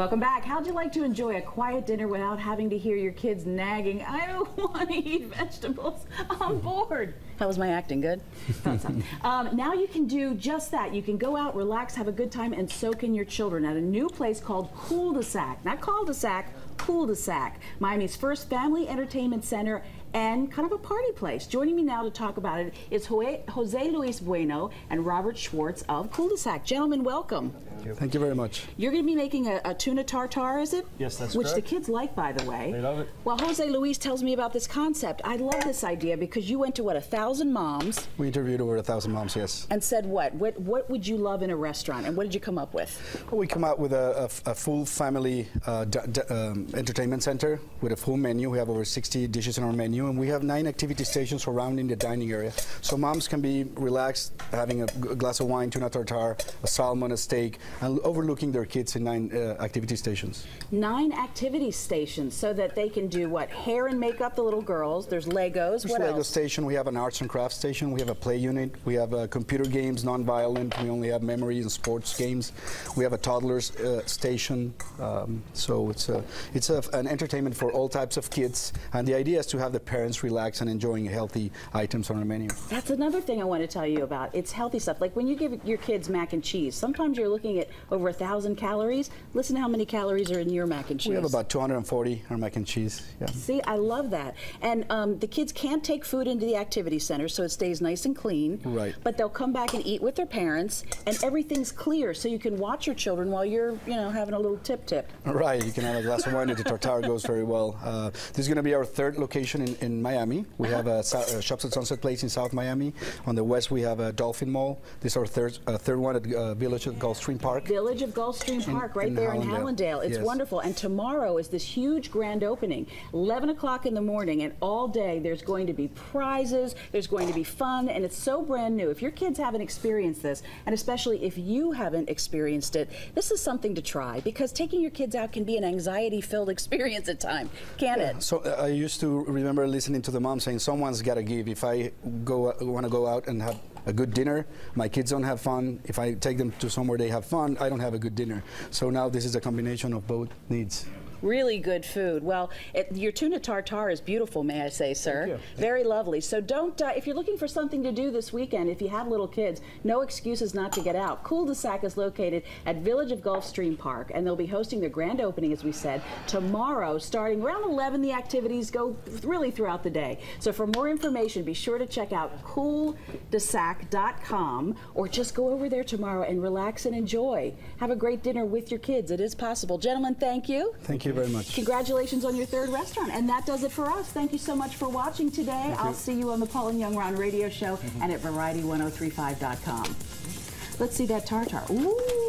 Welcome back. How'd you like to enjoy a quiet dinner without having to hear your kids nagging, I don't want to eat vegetables, I'm bored? How was my acting? Good? um, now you can do just that. You can go out, relax, have a good time, and soak in your children at a new place called Cool-de-Sac. Not cul-de-sac, Cool-de-Sac, Miami's first family entertainment center and kind of a party place. Joining me now to talk about it is Jose Luis Bueno and Robert Schwartz of Cool-de-Sac. Gentlemen, welcome. Thank you. Thank you very much. You're going to be making a, a, tuna tartare, is it? Yes, that's right. Which correct. the kids like, by the way. They love it. Well, Jose Luis tells me about this concept. I love this idea because you went to, what, a thousand moms? We interviewed over a thousand moms, yes. And said what? What, what would you love in a restaurant? And what did you come up with? Well, we come out with a, a, a full family uh, um, entertainment center with a full menu. We have over 60 dishes in our menu, and we have nine activity stations surrounding the dining area. So moms can be relaxed, having a, glass of wine, tuna tartare, a salmon, a steak, and overlooking their kids in nine uh, activity stations. Nine activity stations so that they can do what? Hair and makeup, the little girls. There's Legos. There's what Lego else? station. We have an arts and crafts station. We have a play unit. We have uh, computer games, non-violent. We only have memory and sports games. We have a toddlers uh, station. Um, so it's a it's a, an entertainment for all types of kids. And the idea is to have the parents relax and enjoying healthy items on our menu. That's another thing I want to tell you about. It's healthy stuff. Like when you give your kids mac and cheese, sometimes you're looking at over a thousand calories. Listen to how many calories are in your mac and cheese. We have about 240 on mac and cheese. Yeah. See, I love that. And um, the kids can't take food into the activity center, so it stays nice and clean. Right. But they'll come back and eat with their parents, and everything's clear, so you can watch your children while you're, you know, having a little tip tip. Right. You can have a glass of wine. The tartare goes very well. Uh, this is going to be our third location in, in Miami. We have a, a Shops at Sunset Place in South Miami. On the west, we have a Dolphin Mall. This is our third uh, third one at uh, Village at Gulfstream Park. Village of Gulfstream Park, right in there in Hallandale. Hallandale. It's Yes. wonderful. And tomorrow is this huge grand opening, 11 o'clock in the morning, and all day there's going to be prizes, there's going to be fun, and it's so brand new. If your kids haven't experienced this, and especially if you haven't experienced it, this is something to try because taking your kids out can be an anxiety filled experience at times, can it? So uh, I used to remember listening to the mom saying, "Someone's got to give. If I go want to go out and have a good dinner, my kids don't have fun. If I take them to somewhere they have fun, I don't have a good dinner." So now this is a combination of both needs. Really good food. Well, it, your tuna tartare is beautiful, may I say, sir. you. Very lovely. So don't, uh, if you're looking for something to do this weekend, if you have little kids, no excuses not to get out. Cool-de-sac is located at Village of Gulfstream Park, and they'll be hosting their grand opening, as we said, tomorrow, starting around 11. The activities go really throughout the day. So for more information, be sure to check out cooldesac.com or just go over there tomorrow and relax and enjoy. Have a great dinner with your kids. It is possible. Gentlemen, thank you. Thank you very much. Congratulations on your third restaurant. And that does it for us. Thank you so much for watching today. I'll see you on the Paul and Young Ron radio show mm-hmm. and at variety1035.com. Let's see that tartar. Ooh.